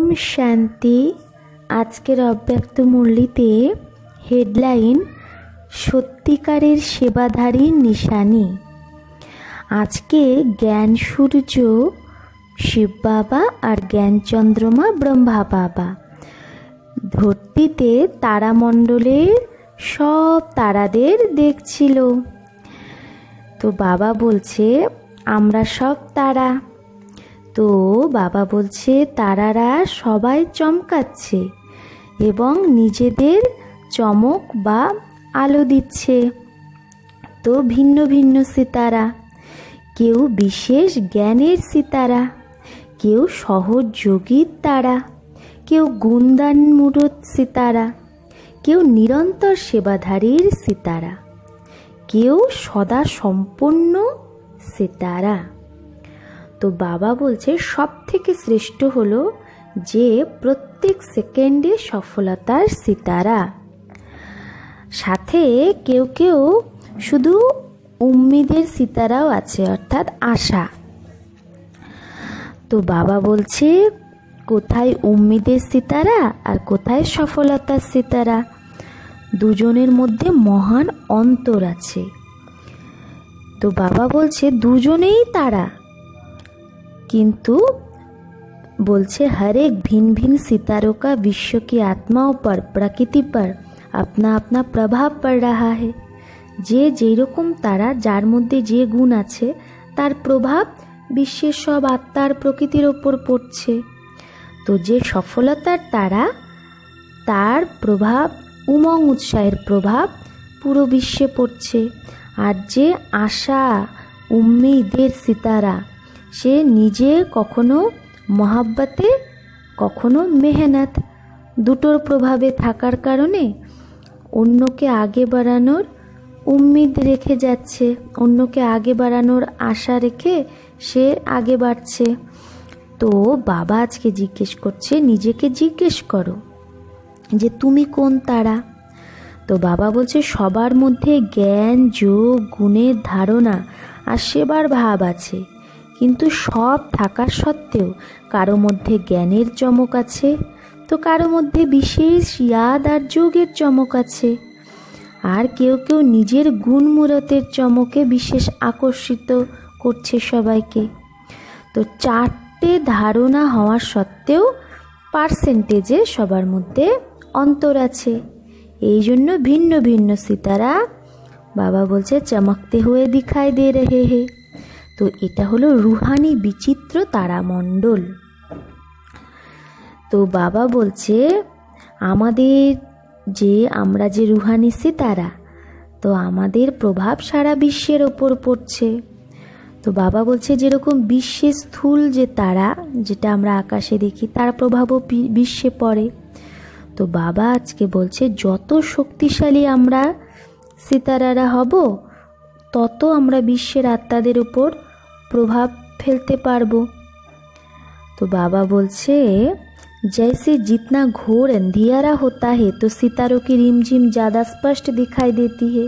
ওম শান্তি। আজকের অব্যক্ত মুরলিতে হেডলাইন, সত্যিকারের সেবাধারীর নিশানি। আজকে জ্ঞান সূর্য, শিব বাবা আর জ্ঞান চন্দ্রমা ব্রহ্মা বাবা। ধরতিতে তারামণ্ডলের সব তারাদের দেখছিল। তো বাবা বলছে, আমরা সব তারা। তো বাবা বলছে, তারারা সবাই চমকাচ্ছে এবং নিজেদের চমক বা আলো দিচ্ছে। তো ভিন্ন ভিন্ন সিতারা, কেউ বিশেষ জ্ঞানের সিতারা, কেউ সহযোগীর তারা, কেউ গুন্দান মুরত সিতারা, কেউ নিরন্তর সেবাধারীর সিতারা, কেউ সদা সম্পন্ন সিতারা। তো বাবা বলছে সব থেকে শ্রেষ্ঠ হলো যে প্রত্যেক সেকেন্ডে সফলতার সিতারা। সাথে কেউ কেউ শুধু উম্মিদের সিতারাও আছে, অর্থাৎ আশা। তো বাবা বলছে, কোথায় উম্মিদের সিতারা আর কোথায় সফলতার সিতারা? দুজনের মধ্যে মহান অন্তর আছে। তো বাবা বলছে, দুজনেই তারা। কিন্তু বলছে হরেক ভিন ভিন सितारों বিশ্বকে আত্মা ওপর প্রকৃতি পর प्रकृति पर अपना अपना प्रभाव पड़ যে যেরকম তারা, যার মধ্যে যে গুণ আছে, তার প্রভাব বিশ্বের সব আত্মার প্রকৃতির ওপর পড়ছে। তো যে সফলতার তারা, তার প্রভাব, উমং উৎসাহের প্রভাব পুরো বিশ্বে পড়ছে। আর যে আশা, উম্মিদের সিতারা সে নিজে কখনো মহাব্বতে, কখনো মেহনত। দুটোর প্রভাবে থাকার কারণে অন্যকে আগে বাড়ানোর উম্মিদ রেখে যাচ্ছে, অন্যকে আগে বাড়ানোর আশা রেখে সে আগে বাড়ছে। তো বাবা আজকে জিজ্ঞেস করছে, নিজেকে জিজ্ঞেস করো যে তুমি কোন তারা? তো বাবা বলছে, সবার মধ্যে জ্ঞান, যোগ, গুণের ধারণা আর সেবার ভাব আছে। কিন্তু সব থাকার সত্ত্বেও কারও মধ্যে জ্ঞানের চমক আছে, তো কারও মধ্যে বিশেষ ইয়াদ আর যোগের চমক আছে। আর কেউ কেউ নিজের গুণমূরতের চমকে বিশেষ আকর্ষিত করছে সবাইকে। তো চারটে ধারণা হওয়ার সত্ত্বেও পার্সেন্টেজে সবার মধ্যে অন্তর আছে। এই জন্য ভিন্ন ভিন্ন সিতারা বাবা বলছে, চমকতে হয়ে দিখাই দে রেহে হে। তো এটা হলো রুহানি বিচিত্র তারামণ্ডল। তো বাবা বলছে, আমাদের যে, আমরা যে রুহানি সিতারা তো আমাদের প্রভাব সারা বিশ্বের ওপর পড়ছে। তো বাবা বলছে, যেরকম বিশ্বে স্থূল যে তারা, যেটা আমরা আকাশে দেখি, তার প্রভাবও বিশ্বে পড়ে। তো বাবা আজকে বলছে, যত শক্তিশালী আমরা সিতারারা হব, তত আমরা বিশ্বের আত্মাদের উপর প্রভাব ফেলতে পারবো তো বাবা বলছে जैसे जितना घोर अंधियारा होता है तो सितारों की रिमझिम ज़्यादा स्पष्ट दिखाई देती है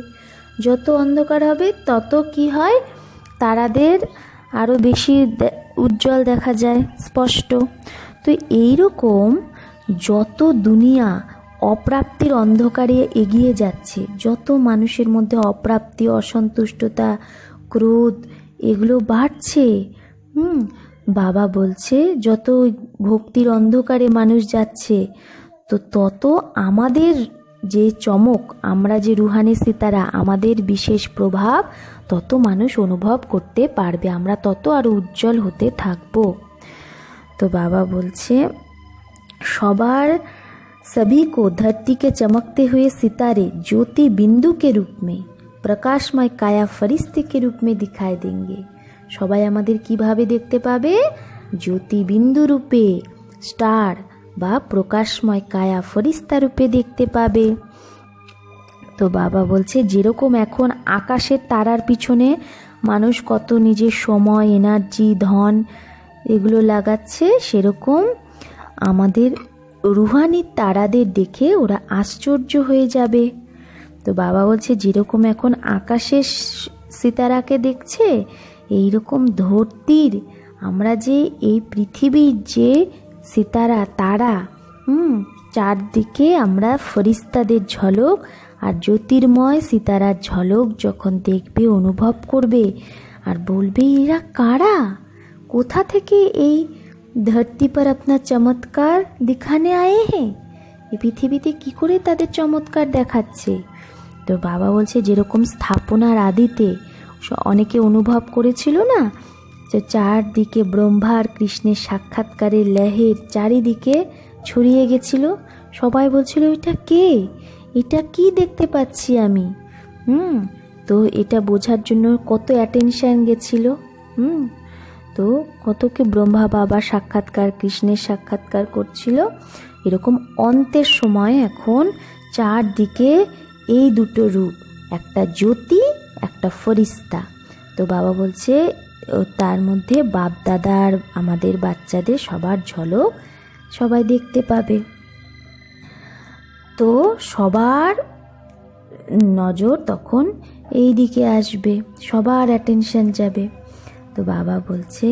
যত অন্ধকার হবে তত কি হয় তারাদের আরও বেশি উজ্জ্বল দেখা যায় স্পষ্ট তো এই রকম যত দুনিয়া অপ্রাপ্তির অন্ধকারে এগিয়ে যাচ্ছে যত মানুষের মধ্যে অপ্রাপ্তি অসন্তুষ্টতা ক্রোধ এগুলো বাড়ছে হুম বাবা বলছে যত ভক্তির অন্ধকারে মানুষ যাচ্ছে তো তত আমাদের যে চমক আমরা যে রুহানি সিতারা আমাদের বিশেষ প্রভাব তত মানুষ অনুভব করতে পারবে আমরা তত আরও উজ্জ্বল হতে থাকব তো বাবা বলছে সবার सभी को धरती के चमकते हुए सितारे ज्योति बिंदु के रूप में প্রকাশময় কায়া ফরিস্তিকে রূপে দিখায় দেঙ্গে। সবাই আমাদের কীভাবে দেখতে পাবে? জ্যোতিবিন্দু রূপে, স্টার বা প্রকাশময় কায়া ফরিস্তা রূপে দেখতে পাবে। তো বাবা বলছে, যেরকম এখন আকাশের তারার পিছনে মানুষ কত নিজের সময় এনার্জি ধন এগুলো লাগাচ্ছে, সেরকম আমাদের রুহানির তারাদের দেখে ওরা আশ্চর্য হয়ে যাবে। তো বাবা বলছে, যেরকম এখন আকাশের সিতারাকে দেখছে এই রকম ধরতির। আমরা যে এই পৃথিবীর যে সিতারা, তারা, হুম, চারদিকে আমরা ফরিস্তাদের ঝলক আর জ্যোতির্ময় সিতারার ঝলক যখন দেখবে, অনুভব করবে আর বলবে, এরা কারা? কোথা থেকে এই ধরতি পর আপনার চমৎকার দিখানে আয়ে হ্যাঁ? এই পৃথিবীতে কি করে তাদের চমৎকার দেখাচ্ছে? তো বাবা বলছে, যেরকম স্থাপনার আদিতে অনেকে অনুভব করেছিল না, যে চারদিকে ব্রহ্মা আর কৃষ্ণের সাক্ষাৎকারের লেহের চারিদিকে ছড়িয়ে গেছিল, সবাই বলছিল, এটা কে? এটা কি দেখতে পাচ্ছি আমি? হুম, তো এটা বোঝার জন্য কত অ্যাটেনশান গেছিল, হুম, তো কত কতকে ব্রহ্মা বাবা সাক্ষাৎকার, কৃষ্ণের সাক্ষাৎকার করছিল। এরকম অন্তের সময় এখন চারদিকে এই দুটো রূপ একটা জ্যোতি একটা ফরিস্তা তো বাবা বলছে তার মধ্যে বাপ দাদার আমাদের বাচ্চাদের সবার ঝলক সবাই দেখতে পাবে তো সবার নজর তখন এই দিকে আসবে সবার অ্যাটেনশন যাবে তো বাবা বলছে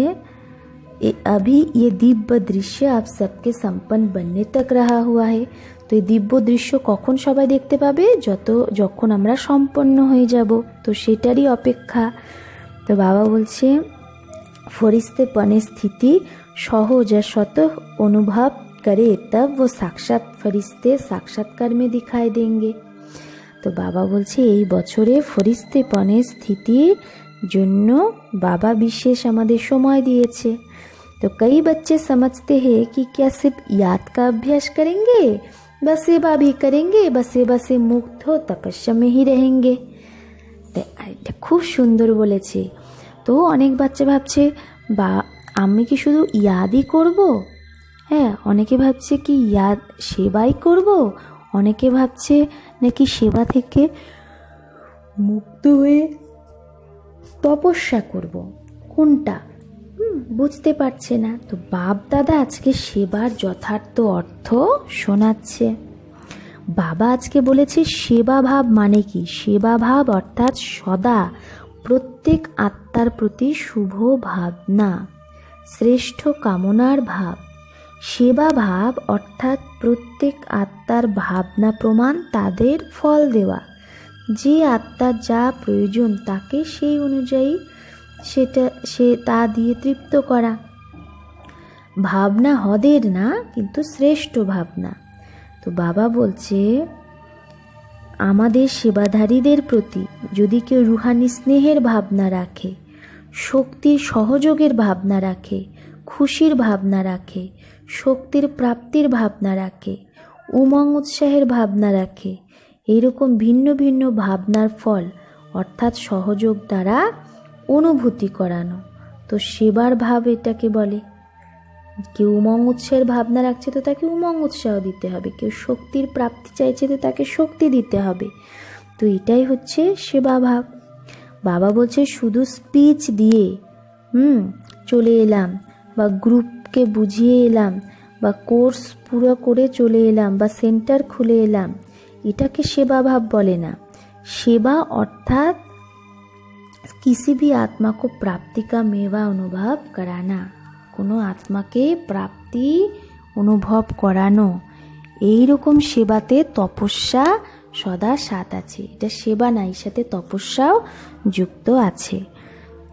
अभी ये दिव्य दृश्य आप सबके संपन्न बनने तक रहा हुआ है তো এই দিব্য দৃশ্য কখন সবাই দেখতে পাবে? যত যখন আমরা সম্পন্ন হয়ে যাব। তো সেটারই অপেক্ষা। তো বাবা বলছে, ফরিস্তে পনে স্থিতি সহজ আর শত অনুভব করে তব ও সাক্ষাৎ ফরিস্তে সাক্ষাৎকার মে দেখায় দেঙ্গে। তো বাবা বলছে, এই বছরে ফরিস্তে পনে স্থিতির জন্য বাবা বিশেষ আমাদের সময় দিয়েছে। তো কই बच्चे সমঝতে হে কি ক্যা सिर्फ ইয়াদ কা অভ্যাস करेंगे बस सेवा भी करेंगे बस सेवा से मुक्त हो तपस्या में ही रहेंगे এটা খুব সুন্দর বলেছে তো অনেক বাচ্চা ভাবছে বা আমি কি শুধু ইয়াদই করব হ্যাঁ অনেকে ভাবছে কি ইয়াদ সেবাই করব অনেকে ভাবছে নাকি সেবা থেকে মুক্ত হয়ে তপস্যা করব কোনটা বুঝতে পারছে না। তো বাপ দাদা আজকে সেবার যথার্থ অর্থ শোনাচ্ছে। বাবা আজকে বলেছে সেবা ভাব মানে কি? সেবা ভাব অর্থাৎ সদা প্রত্যেক আত্মার প্রতি শুভ ভাবনা, শ্রেষ্ঠ কামনার ভাব। সেবা ভাব অর্থাৎ প্রত্যেক আত্মার ভাবনা প্রমাণ তাদের ফল দেওয়া। যে আত্মার যা প্রয়োজন তাকে সেই অনুযায়ী সেটা, সে তা দিয়ে তৃপ্ত করা। ভাবনা হদের না, কিন্তু শ্রেষ্ঠ ভাবনা। তো বাবা বলছে, আমাদের সেবাধারীদের প্রতি যদি কেউ রুহানি স্নেহের ভাবনা রাখে, শক্তির সহযোগের ভাবনা রাখে, খুশির ভাবনা রাখে, শক্তির প্রাপ্তির ভাবনা রাখে, উমং উৎসাহের ভাবনা রাখে, এরকম ভিন্ন ভিন্ন ভাবনার ফল, অর্থাৎ সহযোগ দ্বারা অনুভূতি করানো। তো সেবার ভাব এটাকে বলে। কেউ উমং উৎসাহের ভাবনা রাখছে তো তাকে উমং উৎসাহ দিতে হবে। কেউ শক্তির প্রাপ্তি চাইছে তো তাকে শক্তি দিতে হবে। তো এটাই হচ্ছে সেবা ভাব। বাবা বলছে, শুধু স্পিচ দিয়ে, হুম, চলে এলাম বা গ্রুপকে বুঝিয়ে এলাম বা কোর্স পুরো করে চলে এলাম বা সেন্টার খুলে এলাম, এটাকে সেবা ভাব বলে না। সেবা অর্থাৎ किसी भी आत्मा को प्राप्ति का मेवा অনুভব করানা কোনো আত্মাকে প্রাপ্তি অনুভব করানো এই রকম সেবাতে তপস্যা সদা সাথ আছে এটা সেবা নাই সাথে তপস্যাও যুক্ত আছে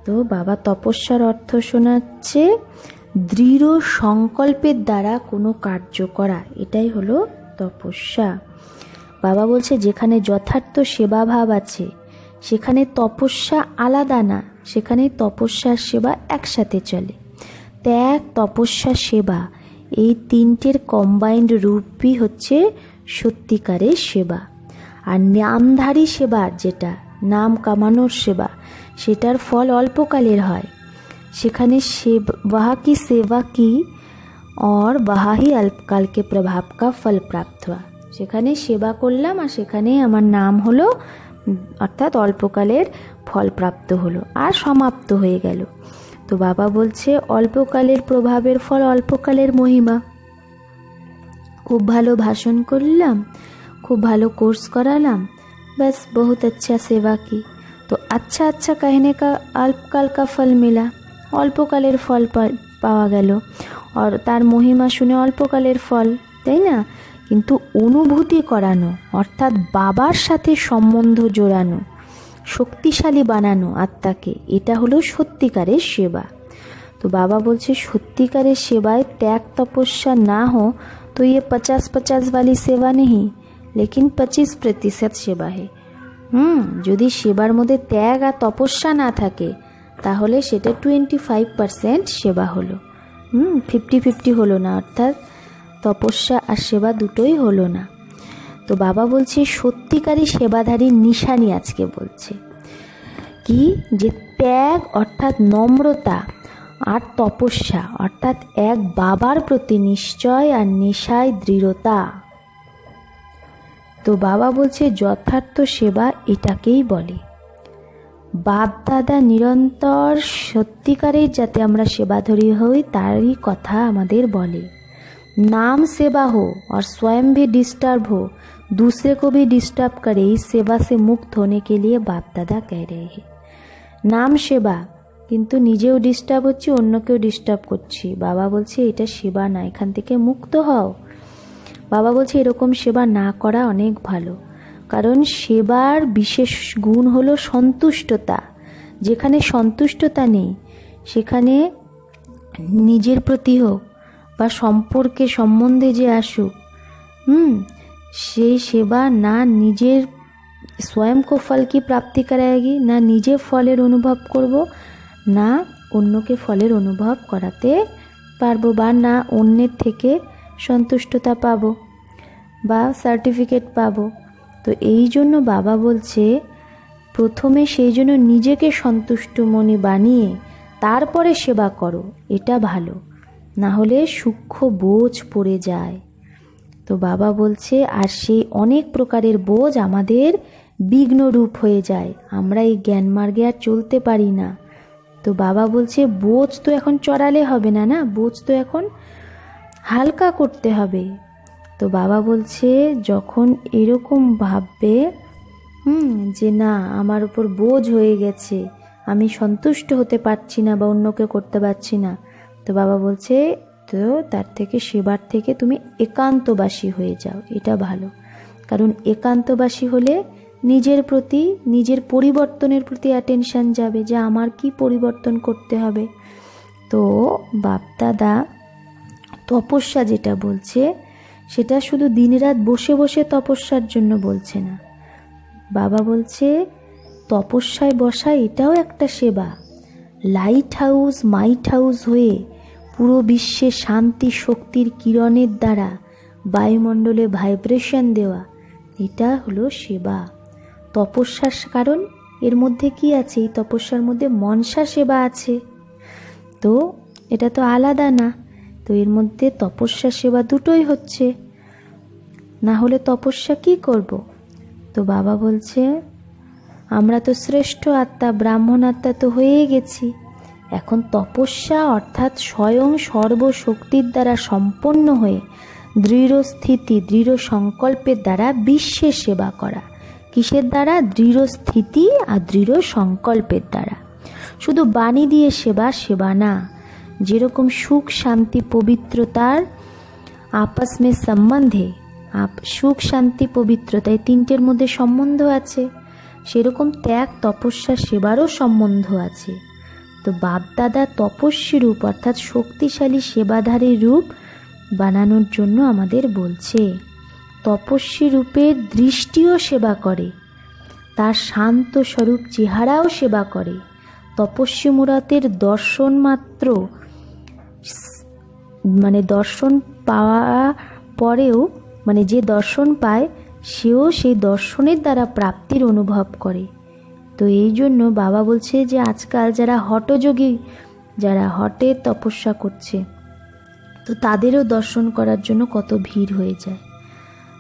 তো বাবা তপস্যার অর্থ শোনাচ্ছে দৃঢ় সংকল্পের দ্বারা কোনো কার্য করা এটাই হলো তপস্যা বাবা বলছে যেখানে যথার্থ সেবাভাব আছে সেখানে তপস্যা আলাদা না সেখানে তপস্যা সেবা একসাথে চলে ত্যাগ তপস্যা সেবা এই তিনটের কম্বাইন্ড রূপই হচ্ছে সত্যিকারের সেবা আর নামধারী সেবার যেটা নাম কামানোর সেবা সেটার ফল অল্পকালের হয় সেখানে वहाँ की सेवा की और वहाँ ही अल्पकाल के प्रभाव का फल प्राप्त हुआ সেখানে সেবা করলাম আর সেখানে আমার নাম হলো অর্থাৎ অল্পকালের ফল প্রাপ্ত হলো আর সমাপ্ত হয়ে গেল। তো বাবা বলছে, অল্পকালের প্রভাবের ফল অল্পকালের মহিমা। খুব ভালো ভাষণ করলাম, খুব ভালো কোর্স করালাম, ব্যাস বহুত আচ্ছা সেবা কি। তো আচ্ছা আচ্ছা কাহিনে কা অল্পকাল কা ফল মেলা, অল্পকালের ফল পাওয়া গেল। আর তার মহিমা শুনে অল্পকালের ফল, তাই না? কিন্তু অনুভূতি করানো অর্থাৎ বাবার সাথে সম্বন্ধ জোড়ানো শক্তিশালী বানানো আত্মাকে এটা হলো সত্যিকারের সেবা তো বাবা বলছে সত্যিকারের সেবায় ত্যাগ তপস্যা না हो तो ये पचास पचास वाली सेवा नहीं लेकिन पच्चीस प्रतिशत সেবা হে হুম যদি সেবার মধ্যে ত্যাগ আর তপস্যা না থাকে তাহলে সেটা টোয়েন্টি ফাইভ পারসেন্ট সেবা হলো হুম ফিফটি ফিফটি হলো না অর্থাৎ তপস্যা আর সেবা দুটোই হলো না। তো বাবা বলছে সত্যিকারী সেবাধারী নিশানি আজকে বলছে। কি? যে ত্যাগ অর্থাৎ নম্রতা আর তপস্যা অর্থাৎ এক বাবার প্রতি নিশ্চয় আর নেশায় দৃঢ়তা। তো বাবা বলছে, যথার্থ সেবা এটাকেই বলে। বাপ দাদা নিরন্তর সত্যিকারের যাতে আমরা সেবাধরী হই, তারই কথা আমাদের বলে। नाम सेवा हो और स्वयं भी डिस्टर्ब हो दूसरे को भी डिस्टर्ब करे इस सेवा से मुक्त होने के लिए बाप दादा कह रहे हैं নাম সেবা কিন্তু নিজেও ডিস্টার্ব হচ্ছি অন্যকেও ডিস্টার্ব করছি বাবা বলছে এটা সেবা না এখান থেকে মুক্ত হও বাবা বলছে এরকম সেবা না করা অনেক ভালো কারণ সেবার বিশেষ গুণ হলো সন্তুষ্টতা যেখানে সন্তুষ্টতা নেই সেখানে নিজের প্রতি হোক বা সম্পর্কে সম্বন্ধে যে আসুক, হুম সেই সেবা না নিজের স্বয়ং কফল কি প্রাপ্তি করায়গি, না নিজে ফলের অনুভব করব, না অন্যকে ফলের অনুভব করাতে পারব বা না অন্যের থেকে সন্তুষ্টতা পাবো বা সার্টিফিকেট পাবো। তো এই জন্য বাবা বলছে, প্রথমে সেই জন্য নিজেকে সন্তুষ্ট মনে বানিয়ে তারপরে সেবা করো, এটা ভালো। না হলে সূক্ষ্ম বোঝ পড়ে যায়। তো বাবা বলছে, আর সেই অনেক প্রকারের বোঝ আমাদের বিঘ্ন রূপ হয়ে যায়। আমরা এই জ্ঞান মার্গে আর চলতে পারি না। তো বাবা বলছে, বোঝ তো এখন চড়ালে হবে না না? বোঝ তো এখন হালকা করতে হবে। তো বাবা বলছে, যখন এরকম ভাববে, হুম, যে না, আমার উপর বোঝ হয়ে গেছে, আমি সন্তুষ্ট হতে পারছি না বা অন্যকে করতে পারছি না তো বাবা বলছে, তো তার থেকে সেবার থেকে তুমি একান্তবাসী হয়ে যাও, এটা ভালো। কারণ একান্তবাসী হলে নিজের প্রতি, নিজের পরিবর্তনের প্রতি অ্যাটেনশান যাবে, যে আমার কি পরিবর্তন করতে হবে। তো বাপদাদা তপস্যা যেটা বলছে, সেটা শুধু দিনরাত বসে বসে তপস্যার জন্য বলছে না। বাবা বলছে, তপস্যায় বসা এটাও একটা সেবা। লাইট হাউস মাইট হাউস হয়ে পুরো বিশ্বে শান্তি শক্তির কিরণের দ্বারা বায়ুমণ্ডলে ভাইব্রেশন দেওয়া, এটা হলো সেবা। তপস্যার কারণ এর মধ্যে কি আছে? এই তপস্যার মধ্যে মনসা সেবা আছে। তো এটা তো আলাদা না, তো এর মধ্যে তপস্যা সেবা দুটোই হচ্ছে। না হলে তপস্যা কি করব? তো বাবা বলছে, আমরা তো শ্রেষ্ঠ আত্মা, ব্রাহ্মণ আত্মা তো হয়েই গেছি। এখন তপস্যা অর্থাৎ স্বয়ং সর্বশক্তির দ্বারা সম্পন্ন হয়ে দৃঢ় স্থিতি দৃঢ় সংকল্পের দ্বারা বিশ্বের সেবা করা। কিসের দ্বারা? দৃঢ় স্থিতি আর দৃঢ় সংকল্পের দ্বারা। শুধু বাণী দিয়ে সেবা সেবা না। যেরকম সুখ, শান্তি, পবিত্রতার আপসমে সম্বন্ধে, আপ, সুখ, শান্তি, পবিত্রতা এই তিনটের মধ্যে সম্বন্ধ আছে। সেরকম ত্যাগ, তপস্যা, সেবারও সম্বন্ধ আছে। তো বাপদাদা তপস্বী রূপ, অর্থাৎ শক্তিশালী সেবাধারী রূপ বানানোর জন্য আমাদের বলছে, তপস্বী রূপের দৃষ্টিও সেবা করে, তার শান্ত স্বরূপ চেহারাও সেবা করে। তপস্বী মুরাতের দর্শন মাত্র মানে দর্শন পাওয়া পরেও মানে যে দর্শন পায়, সেও সেই দর্শনের দ্বারা প্রাপ্তির অনুভব করে। তো এই জন্য বাবা বলছে যে আজকাল যারা হটযোগী, যারা হটে তপস্যা করছে, তো তাদেরও দর্শন করার জন্য কত ভিড় হয়ে যায়।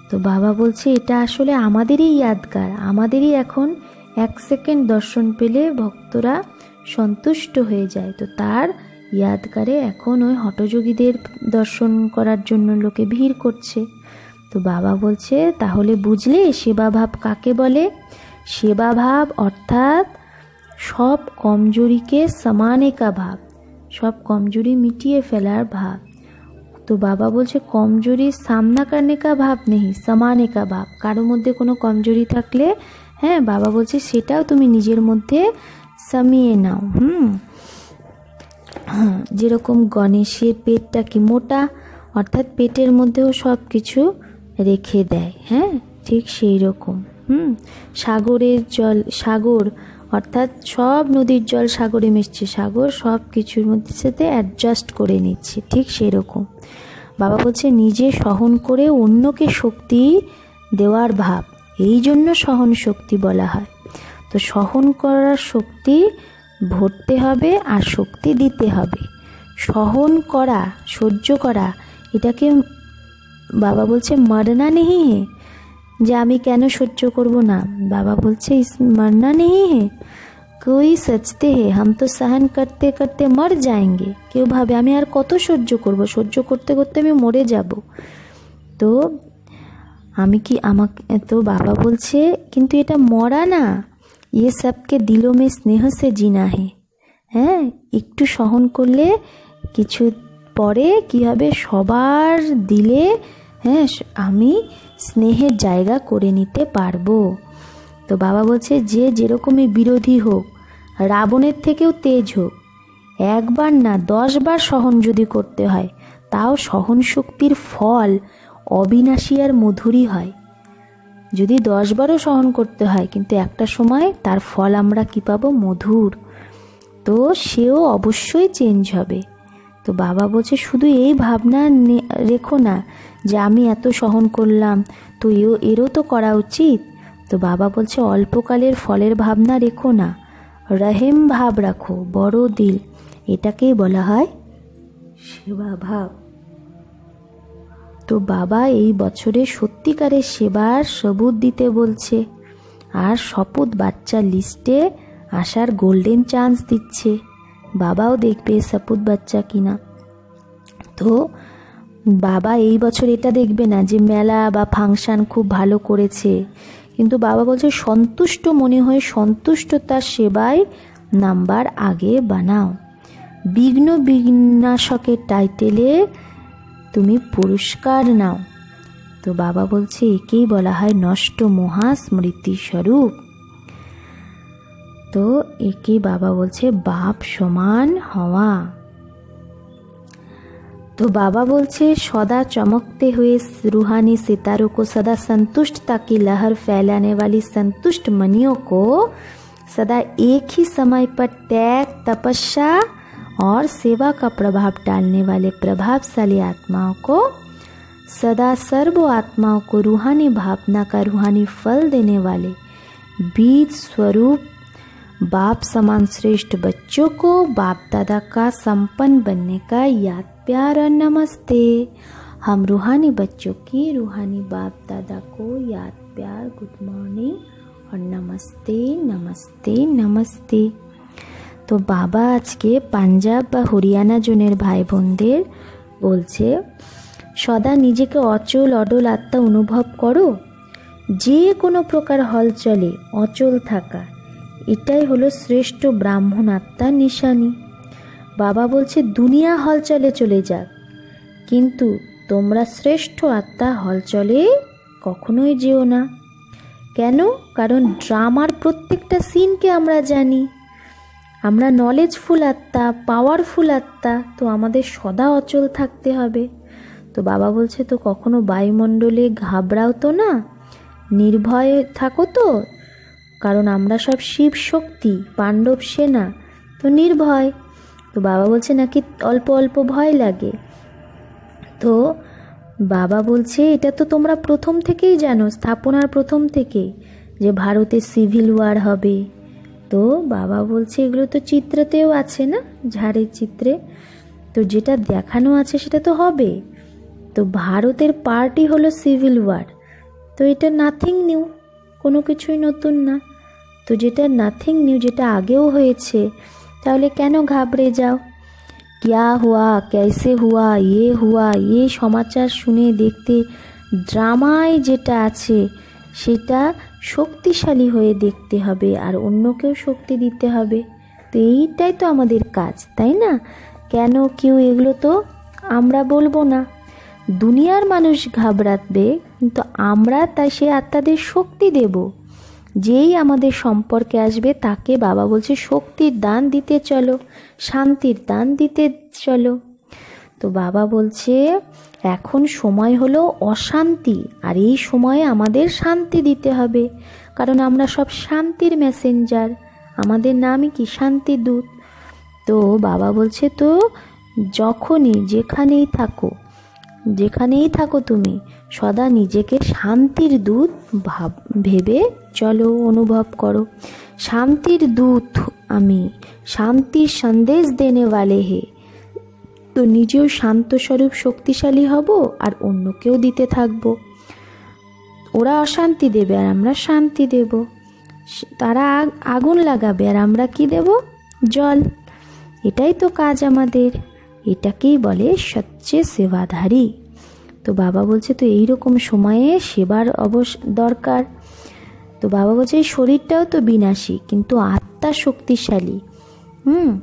তো বাবা বলছে, এটা আসলে আমাদেরই ইয়াদগার। আমাদেরই এখন এক সেকেন্ড দর্শন পেলে ভক্তরা সন্তুষ্ট হয়ে যায়। তো তার ইয়াদগারে এখন ওই হটযোগীদের দর্শন করার জন্য লোকে ভিড় করছে। তো বাবা বলছে, তাহলে বুঝলে সেবাভাব কাকে বলে? সেবাভাব অর্থাৎ সব কমজোরিকে সমানেকা ভাব, সব কমজোরি মিটিয়ে ফেলার ভাব। তো বাবা বলছে, কমজোরি সামনা করনে কা ভাব নেই, সমানে কা ভাব। কারোর মধ্যে কোনো কমজোরি থাকলে হ্যাঁ বাবা বলছে, সেটাও তুমি নিজের মধ্যে সামিয়ে নাও, হুম? হ্যাঁ যেরকম গণেশের পেটটা কি মোটা, অর্থাৎ পেটের মধ্যেও সব কিছু রেখে দেয় হ্যাঁ ঠিক সেই রকম হুম, সাগরের জল, সাগর, অর্থাৎ সব নদীর জল সাগরে মিশছে। সাগর সব কিছুর মধ্যে সাথে অ্যাডজাস্ট করে নিচ্ছে, ঠিক সেরকম। বাবা বলছে, নিজে সহন করে অন্যকে শক্তি দেওয়ার ভাব, এই জন্য সহন শক্তি বলা হয়। তো সহন করার শক্তি ভরতে হবে আর শক্তি দিতে হবে। সহন করা, সহ্য করা, এটাকে বাবা বলছে, মরনা নেই। যে আমি কেন সহ্য করব না? বাবা বলছে মরনা নেই হে। কই সচতে হে। হাম তো সহন করতে করতে মর যায়গে কেউ ভাবে, আমি আর কত সহ্য করব? সহ্য করতে করতে আমি মরে যাব। তো আমি কি আমাকে, তো বাবা বলছে, কিন্তু এটা মরা না। ইয়ে সবকে দিলো মে স্নেহ সে জিনা হে। হ্যাঁ একটু সহন করলে কিছু পরে কি হবে সবার দিলে হ্যাঁ আমি স্নেহের জায়গা করে নিতে পারব। তো বাবা বলছে, যে যেরকমই বিরোধী হোক, রাবণের থেকেও তেজ হোক, একবার না দশবার সহন যদি করতে হয়, তাও সহন শক্তির ফল অবিনাশী আর মধুরই হয়। যদি দশবারও সহন করতে হয়, কিন্তু একটা সময় তার ফল আমরা কী পাবো? মধুর। তো সেও অবশ্যই চেঞ্জ হবে। তো বাবা বলছে, শুধু এই ভাবনা রেখো না যে আমি এত সহন করলাম তো এও এরও তো করা উচিত? তো বাবা বলছে, অল্পকালের ফলের ভাবনা রেখো না। রহেম ভাব রাখো, বড় দিল। এটাকেই বলা হয় সেবা ভাব। তো বাবা এই বছরে সত্যিকারের সেবার সবুত দিতে বলছে। আর শপথ বাচ্চার লিস্টে আসার গোল্ডেন চান্স দিচ্ছে। বাবাও দেখবে সাপুত বাচ্চা কিনা। তো বাবা এই বছর এটা দেখবে না যে মেলা বা ফাংশান খুব ভালো করেছে। কিন্তু বাবা বলছে, সন্তুষ্ট মনে হয় সন্তুষ্টতার সেবায় নাম্বার আগে বানাও। বিঘ্ন বিঘ্নাশকের টাইটেলে তুমি পুরস্কার নাও। তো বাবা বলছে, একেই বলা হয় নষ্ট মহা স্মৃতি স্বরূপ। তো একে বাবা বলছে, বাপ সমান হওয়া। तो बाबा बोलছে सदा चमकते हुए रूहानी सितारों को सदा संतुष्टता की लहर फैलाने वाली संतुष्ट मनियों को सदा एक ही समय पर त्याग, तपस्या और सेवा का प्रभाव डालने वाले प्रभावशाली आत्माओं को, सदा सर्व आत्माओं को रूहानी भावना का रूहानी फल देने वाले बीज स्वरूप, बाप समान श्रेष्ठ बच्चों को बाप दादा का संपन्न बनने का याद प्यार और नमस्ते हम रूहानी बच्चों की रूहानी बाप दादा को याद प्यार गुड मॉर्निंग और नमस्ते नमस्ते नमस्ते তো বাবা আজকে পাঞ্জাব বা হরিয়ানা জোনের ভাই বোনদের বলছে সদা নিজেকে অচল অডল আত্মা অনুভব করো যে কোনো প্রকার হলচলে অচল থাকা এটাই হলো শ্রেষ্ঠ ব্রাহ্মণ আত্মার নিশানি বাবা বলছে, দুনিয়া হলচলে চলে যাক। কিন্তু তোমরা শ্রেষ্ঠ আত্মা হলচলে কখনোই যেও না। কেন? কারণ ড্রামার প্রত্যেকটা সিনকে আমরা জানি। আমরা নলেজফুল আত্মা পাওয়ারফুল আত্মা, তো আমাদের সদা অচল থাকতে হবে। তো বাবা বলছে, তো কখনো বায়ুমণ্ডলে ঘাবড়াও তো না? নির্ভয়ে থাকো তো। কারণ আমরা সব শিব শক্তি পাণ্ডব সেনা, তো নির্ভয়। তো বাবা বলছে নাকি অল্প অল্প ভয় লাগে। তো বাবা বলছে, এটা তো তোমরা প্রথম থেকেই জানো, স্থাপনার প্রথম থেকেই, যে ভারতে সিভিল ওয়ার হবে। তো বাবা বলছে, এগুলো তো চিত্রতেও আছে না, ঝাড়ের চিত্রে। তো যেটা দেখানো আছে সেটা তো হবে। তো ভারতের পার্টি হলো সিভিল ওয়ার তো এটা নাথিং নিউ কোনো কিছুই নতুন না। তো যেটা নাথিং নিউ যেটা আগেও হয়েছে তাহলে কেন ঘাবড়ে যাও? ক্যা হুয়া ক্যাসে হুয়া ইয়ে হুয়া ইয়ে সমাচার শুনে দেখতে ড্রামায় যেটা আছে, সেটা শক্তিশালী হয়ে দেখতে হবে আর অন্যকেও শক্তি দিতে হবে। তো এইটাই তো আমাদের কাজ, তাই না? কেন, কেউ, এগুলো তো আমরা বলব না। দুনিয়ার মানুষ ঘাবড়াবে, কিন্তু আমরা তাই সে আত্মাদের শক্তি দেব। যেই আমাদের সম্পর্কে আসবে, তাকে বাবা বলছে, শক্তির দান দিতে চলো, শান্তির দান দিতে চলো। তো বাবা বলছে, এখন সময় হলো অশান্তি, আর এই সময়ে আমাদের শান্তি দিতে হবে, কারণ আমরা সব শান্তির মেসেঞ্জার আমাদের নামই কি শান্তি দূত। তো বাবা বলছে, তো যখনই যেখানেই থাকো যেখানেই থাকো তুমি, সদা নিজেকে শান্তির দূত ভাব, ভেবে চলো, অনুভব করো। শান্তির দূত আমি শান্তির সন্দেশ দেনে ওয়ালে হে। তো নিজেও শান্ত স্বরূপ শক্তিশালী হব আর অন্যকেও দিতে থাকব। ওরা অশান্তি দেবে আর আমরা শান্তি দেব। তারা আগুন লাগাবে আর আমরা কি দেব? জল। এটাই তো কাজ আমাদের। এটাকেই বলে সবচেয়ে সেবাধারী। তো বাবা বলছে, তো এই রকম সময়ে সেবার অবশ, দরকার? তো বাবা বলছে শরীরটাও তো বিনাশী, কিন্তু আত্মা শক্তিশালী। হুম?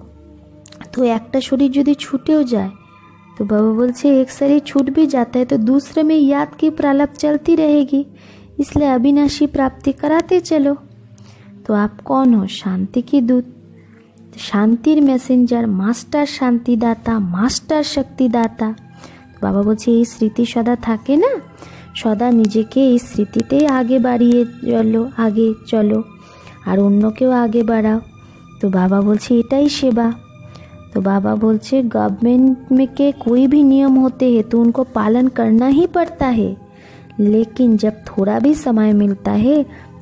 তো একটা শরীর যদি ছুটেও যায়? তো বাবা বলছে, এক एक शरीर छूट তো দুসরে মে ইয়াদ কি প্রালাপ চলতি রেগি ইসলে অবিনাশী প্রাপ্তি করাতে চলো। তো আপ কন तो आप कौन শান্তির মেসেঞ্জার মাস্টার শান্তিদাতা মাস্টার শক্তিদাতা বাবা বলছে এই স্মৃতি সদা থাকে না সদা নিজেকে এই স্মৃতিতেই আগে বাড়িয়ে চলো আগে চলো আর অন্যকেও আগে বাড়াও तो बाबा बोलছে এটাই সেবা तो बाबा बोलছে गवर्नमेंट में के कोई भी नियम होते हैं तो उनको पालन करना ही पड़ता है लेकिन जब थोड़ा भी समय मिलता है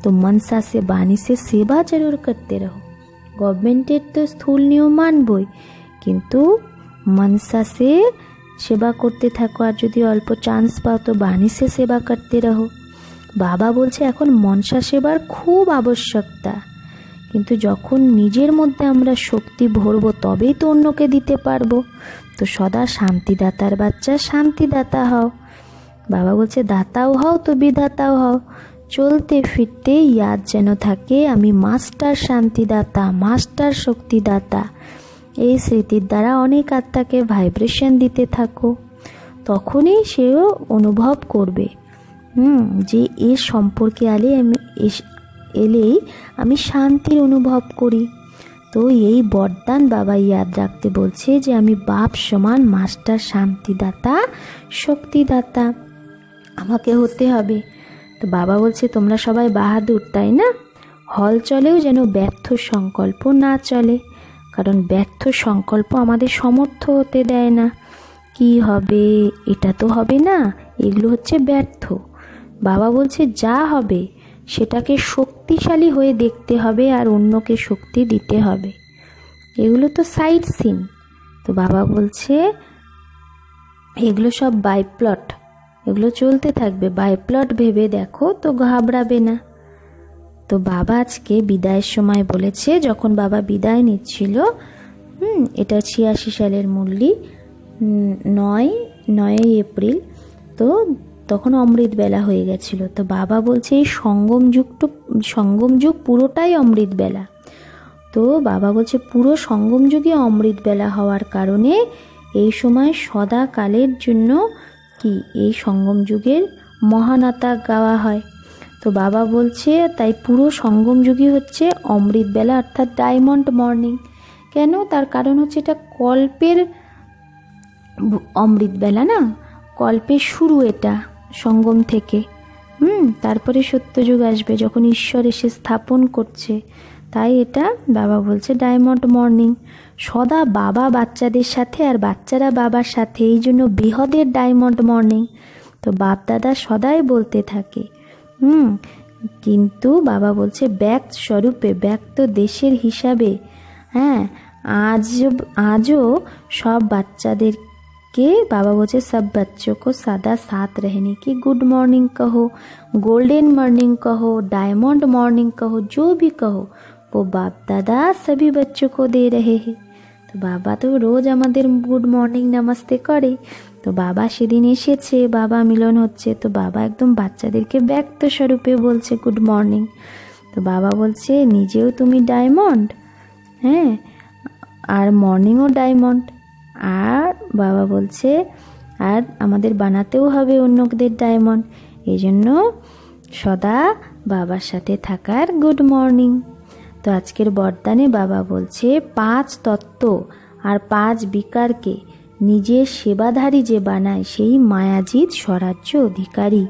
तो मनसा से बानी से सेवा ज़रूर करते रहो গভর্নমেন্টের তো স্থূল নিয়ম মানবই। কিন্তু মনসা সে সেবা করতে থাকো আর যদি অল্প চান্স পাও তো বাণীসে সেবা করতে রহো। বাবা বলছে, এখন মনসা সেবার খুব আবশ্যকতা। কিন্তু যখন নিজের মধ্যে আমরা শক্তি ভরবো, তবেই তো অন্যকে দিতে পারব। তো সদা শান্তিদাতার বাচ্চা শান্তিদাতা হও। বাবা বলছে, দাতাও হও তো বিধাতাও হও। চলতে ফিরতে ইয়াদ যেন থাকে, আমি মাস্টার শান্তিদাতা, মাস্টার শক্তিদাতা। এই স্মৃতির দ্বারা অনেক আত্মাকে ভাইব্রেশন দিতে থাকো। তখনই সেও অনুভব করবে। হুম, যে এর সম্পর্কে আলে আমি এলেই আমি শান্তির অনুভব করি। তো এই বরদান বাবা ইয়াদ রাখতে বলছে যে, আমি বাপ সমান মাস্টার শান্তিদাতা, শক্তিদাতা। আমাকে হতে হবে। তো বাবা বলছে, তোমরা সবাই বাহাদুর, তাই না? হল চলেও যেন ব্যর্থ সংকল্প না চলে। কারণ ব্যর্থ সংকল্প আমাদের সমর্থ হতে দেয় না। কি হবে? এটা তো হবে না। এগুলো হচ্ছে ব্যর্থ। বাবা বলছে, যা হবে, সেটাকে শক্তিশালী হয়ে দেখতে হবে আর অন্যকে শক্তি দিতে হবে। এগুলো তো সাইড সিন। তো বাবা বলছে, এগুলো সব বাইপ্লট এগুলো চলতে থাকবে। বাইপ্লট ভেবে দেখো তো ঘাবড়াবে না। তো বাবা আজকে বিদায়ের সময় বলেছে, যখন বাবা বিদায় নিচ্ছিল, হুম, এটা ছিয়াশি সালের মুরলি নয়, নয়ই এপ্রিল, তো তখন অমৃত বেলা হয়ে গেছিল। তো বাবা বলছে, এই সঙ্গম যুগটা সঙ্গম যুগ পুরোটাই অমৃত বেলা। তো বাবা বলছে, পুরো সঙ্গম যুগে অমৃত বেলা হওয়ার কারণে এই সময় সদাকালের জন্য কি এই সঙ্গম যুগের মহানাতা গাওয়া হয়। তো বাবা বলছে, তাই পুরো সঙ্গম যুগই হচ্ছে অমৃত বেলা অর্থাৎ ডায়মন্ড মর্নিং কেন? তার কারণ হচ্ছে এটা কল্পের অমৃত বেলা না? কল্পের শুরু এটা সঙ্গম থেকে। হুম, তারপরে সত্যযুগ আসবে যখন ঈশ্বর এসে স্থাপন করছে। তাই এটা বাবা বলছে ডায়মন্ড মর্নিং সদা বাবা বাচ্চাদের সাথে আর বাচ্চারা বাবার সাথে এই জন্য বৃহদের ডায়মন্ড মর্নিং তো বাপ দাদা সদাই বলতে থাকে হুম কিন্তু বাবা বলছে ব্যক্ত স্বরূপে ব্যক্ত দেশের হিসাবে হ্যাঁ আজ আজও সব বাচ্চাদের के बाबा बोलते सब बच्चों को सदा साथ रहने की गुड मॉर्निंग कहो गोल्डन मॉर्निंग कहो डायमंड मॉर्निंग कहो जो भी कहो वो बाप दादा सभी बच्चों को दे रहे हैं তো বাবা তো রোজ আমাদের গুড মর্নিং নামাস্তে করে তো বাবা সেদিন এসেছে বাবা মিলন হচ্ছে তো বাবা একদম বাচ্চাদেরকে ব্যক্ত স্বরূপে বলছে গুড মর্নিং তো বাবা বলছে নিজেও তুমি ডায়মন্ড হ্যাঁ আর মর্নিংও ডায়মন্ড আর বাবা বলছে আর আমাদের বানাতেও হবে অন্যদের ডায়মন্ড এই জন্য সদা বাবার সাথে থাকার গুড মর্নিং তো আজকের বরদানে বাবা বলছে, পাঁচ তত্ত্ব আর পাঁচ বিকারকে নিজের সেবাধারী যে বানায়, সেই মায়াজিৎ স্বরাজ্য অধিকারী।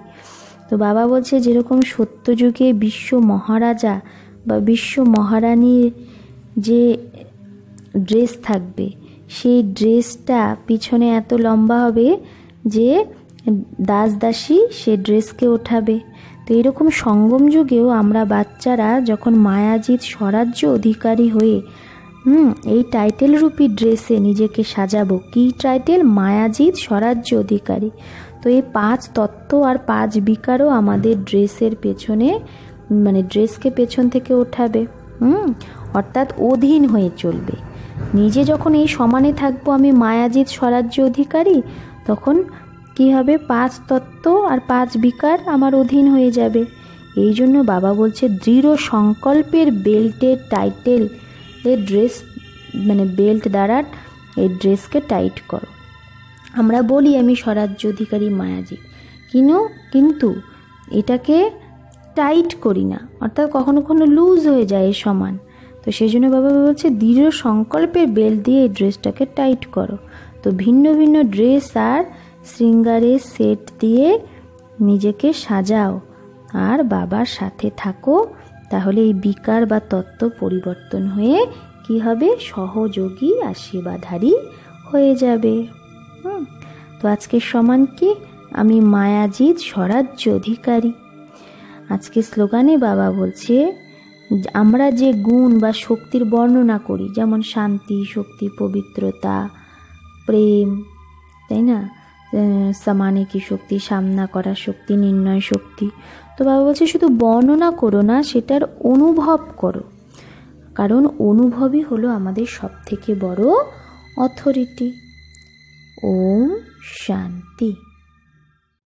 তো বাবা বলছে, যেরকম সত্যযুগে বিশ্ব মহারাজা বা বিশ্ব মহারানীর যে ড্রেস থাকবে, সেই ড্রেসটা পিছনে এত লম্বা হবে যে দাস দাসী সে ড্রেসকে ওঠাবে। তো এরকম সঙ্গম যুগেও আমরা বাচ্চারা যখন মায়াজিৎ স্বরাজ্য অধিকারী হয়ে, হুম, এই টাইটেল রূপী ড্রেসে নিজেকে সাজাবো, কী টাইটেল? মায়াজিৎ স্বরাজ্য অধিকারী। তো এই পাঁচ তত্ত্ব আর পাঁচ বিকারও আমাদের ড্রেসের পেছনে মানে ড্রেসকে পেছন থেকে ওঠাবে, হুম, অর্থাৎ অধীন হয়ে চলবে। নিজে যখন এই সমানে থাকব আমি মায়াজিৎ স্বরাজ্য অধিকারী, তখন কি হবে? পাঁচ তত্ত্ব আর পাঁচ বিকার আমার অধীন হয়ে যাবে। এই জন্য বাবা বলছে, দৃঢ় সংকল্পের বেল্টের টাইটেল এর ড্রেস মানে বেল্ট দ্বারা এই ড্রেসকে টাইট করো। আমরা বলি আমি স্বরাজ্য অধিকারী মায়াজি। কিনো, কিন্তু এটাকে টাইট করি না, অর্থাৎ কখনো কখনো লুজ হয়ে যায় এ সমান। তো সেই জন্য বাবা বলছে, দৃঢ় সংকল্পের বেল্ট দিয়ে এই ড্রেসটাকে টাইট করো। তো ভিন্ন ভিন্ন ড্রেস আর শৃঙ্গারের সেট দিয়ে নিজেকে সাজাও। আর বাবার সাথে থাকো। তাহলে এই বিকার বা তত্ত্ব পরিবর্তন হয়ে কি হবে? সহযোগী আশীর্বাধারী হয়ে যাবে। হুম। তো আজকের সমান কি? আমি মায়াজিৎ স্বরাজ্য অধিকারী আজকে স্লোগানে বাবা বলছে, আমরা যে গুণ বা শক্তির বর্ণনা করি, যেমন শান্তি, শক্তি, পবিত্রতা, প্রেম। তাই না? সমানে কি শক্তি, সামনা করার শক্তি, নির্ণয় শক্তি। তো বাবা বলছে, শুধু বর্ণনা করো না, সেটার অনুভব করো। কারণ অনুভবই হলো আমাদের সব থেকে বড় অথরিটি ওম শান্তি।